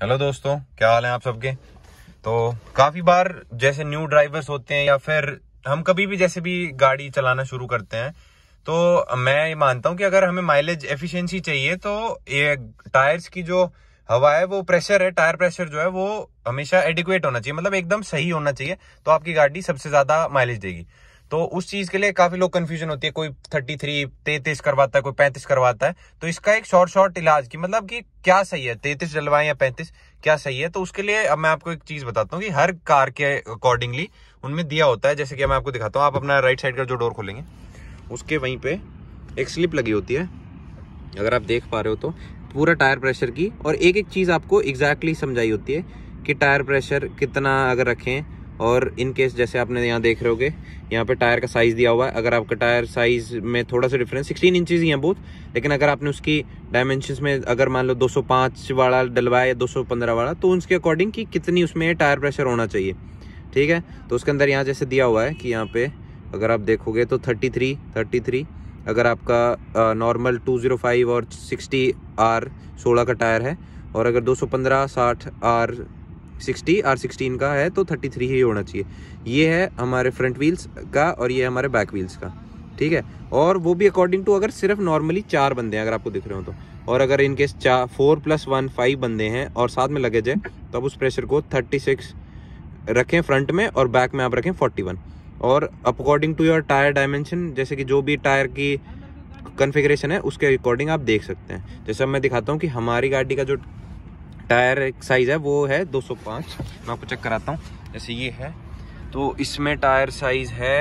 Hello दोस्तों, क्या हाल है आप सबके? तो काफ़ी बार जैसे न्यू ड्राइवर्स होते हैं या फिर हम कभी भी जैसे भी गाड़ी चलाना शुरू करते हैं तो मैं ये मानता हूँ कि अगर हमें माइलेज एफिशिएंसी चाहिए तो ये टायर्स की जो हवा है, वो प्रेशर है टायर प्रेशर जो है, वो हमेशा एडिक्वेट होना चाहिए। मतलब एकदम सही होना चाहिए तो आपकी गाड़ी सबसे ज़्यादा माइलेज देगी। तो उस चीज़ के लिए काफ़ी लोग कंफ्यूजन होती है, कोई थर्टी थ्री तैतीस करवाता है, कोई पैंतीस करवाता है। तो इसका एक शॉर्ट शॉर्ट इलाज की मतलब कि क्या सही है, तैतीस डलवाए या पैंतीस, क्या सही है? तो उसके लिए अब मैं आपको एक चीज़ बताता हूँ कि हर कार के अकॉर्डिंगली उनमें दिया होता है, जैसे कि मैं आपको दिखाता हूँ, आप अपना राइट साइड का जो डोर खोलेंगे, उसके वहीं पे एक स्लिप लगी होती है। अगर आप देख पा रहे हो तो पूरा टायर प्रेशर की, और एक एक चीज़ आपको एग्जैक्टली समझाई होती है कि टायर प्रेशर कितना अगर रखें और इन केस जैसे आपने यहाँ देख रहे होगे, यहाँ पे टायर का साइज़ दिया हुआ है। अगर आपका टायर साइज़ में थोड़ा सा डिफरेंस 16 इंचेस ही हैं बहुत लेकिन अगर आपने उसकी डायमेंशन में अगर मान लो 205 वाला डलवाया या 215 वाला तो उसके अकॉर्डिंग कि कितनी उसमें टायर प्रेशर होना चाहिए। ठीक है? तो उसके अंदर यहाँ जैसे दिया हुआ है कि यहाँ पे अगर आप देखोगे तो थर्टी थ्री अगर आपका नॉर्मल फाइव और सिक्सटी आर सोलह का टायर है, और अगर पंद्रह साठ आर सिक्सटी आर सिक्सटीन का है तो थर्टी थ्री ही होना चाहिए। ये है हमारे फ्रंट व्हील्स का और ये हमारे बैक व्हील्स का, ठीक है? और वो भी अकॉर्डिंग टू अगर सिर्फ़ नॉर्मली चार बंदे हैं, अगर आपको दिख रहे हो तो। और अगर इनकेस चार फोर प्लस वन फाइव बंदे हैं और साथ में लगेज है तो आप उस प्रेशर को थर्टी सिक्स रखें फ्रंट में और बैक में आप रखें फोर्टी वन और according to your tyre dimension जैसे कि जो भी टायर की कन्फिग्रेशन है, उसके अकॉर्डिंग आप देख सकते हैं। जैसे मैं दिखाता हूँ कि हमारी गाड़ी का जो टायर एक साइज़ है, वो है 205 मैं आपको चेक कराता हूँ, जैसे ये है। तो इसमें टायर साइज़ है,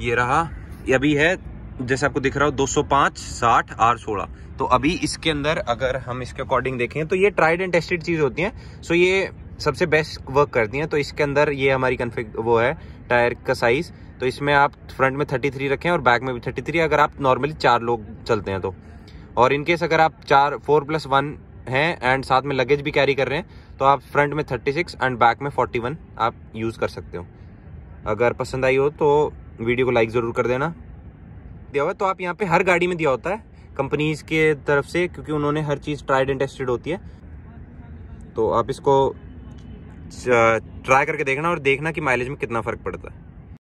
ये रहा, ये अभी है, जैसे आपको दिख रहा हो 205 60 आर 16 तो अभी इसके अंदर अगर हम इसके अकॉर्डिंग देखें तो ये ट्राइड एंड टेस्टेड चीज़ होती है। सो ये सबसे बेस्ट वर्क करती हैं। तो इसके अंदर ये हमारी कन्फिग वो है टायर का साइज़ तो इसमें आप फ्रंट में 33 रखें और बैक में भी 33 अगर आप नॉर्मली चार लोग चलते हैं तो। और इनकेस अगर आप चार फोर प्लस वन हैं एंड साथ में लगेज भी कैरी कर रहे हैं तो आप फ्रंट में 36 एंड बैक में 41 आप यूज़ कर सकते हो। अगर पसंद आई हो तो वीडियो को लाइक ज़रूर कर देना। दिया हुआ तो आप यहाँ पे हर गाड़ी में दिया होता है कंपनीज़ के तरफ़ से, क्योंकि उन्होंने हर चीज़ ट्राइड एंड टेस्टेड होती है। तो आप इसको ट्राई करके देखना और देखना कि माइलेज में कितना फ़र्क पड़ता है।